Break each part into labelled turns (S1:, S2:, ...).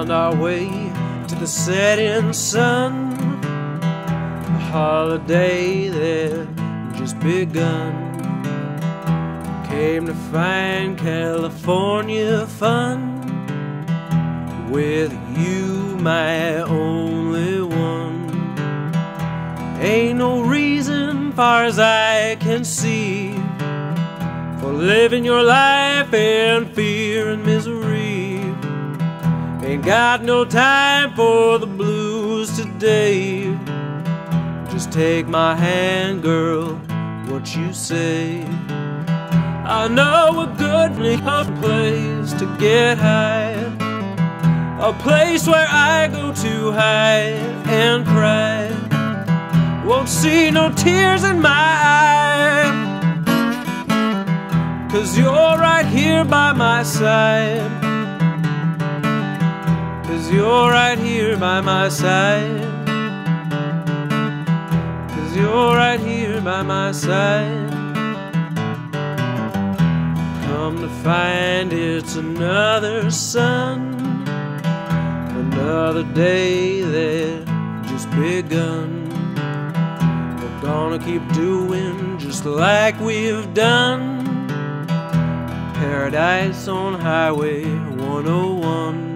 S1: found our way to the setting sun. A holiday that just begun. Came to find California fun with you, my only one. Ain't no reason, far as I can see, for living your life in fear and misery. Ain't got no time for the blues today. Just take my hand, girl, what you say. I know a good place to get high. A place where I go to hide and cry. Won't see no tears in my eyes. Cause you're right here by my side. Cause you're right here by my side. Cause you're right here by my side. Come to find it's another sun, another day that just begun. We're gonna keep doing just like we've done. Paradise on Highway 101.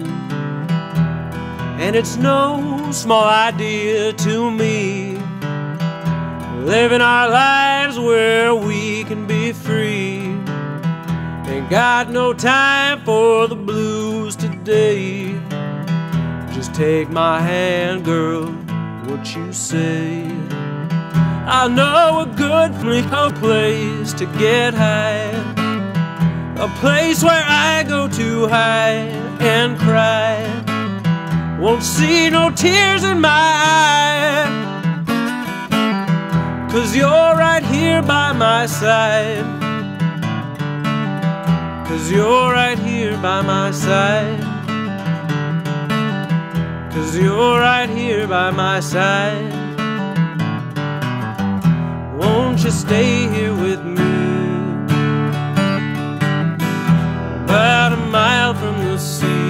S1: And it's no small idea to me living our lives where we can be free. Ain't got no time for the blues today. Just take my hand, girl, what you say. I know a good place to get high. A place where I go to hide and see no tears in my eyes Cause you're right here by my side. Cause you're right here by my side. Cause you're right here by my side. Won't you stay here with me? About a mile from the sea.